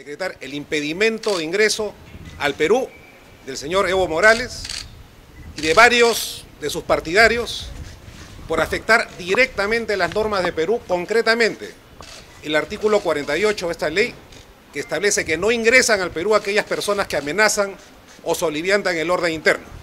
decretar el impedimento de ingreso al Perú del señor Evo Morales y de varios de sus partidarios por afectar directamente las normas de Perú, concretamente el artículo 48 de esta ley que establece que no ingresan al Perú aquellas personas que amenazan o soliviantan el orden interno.